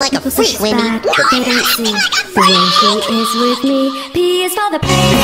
like a freak, Wendy. They don't see the way she is with me. P is for the pain.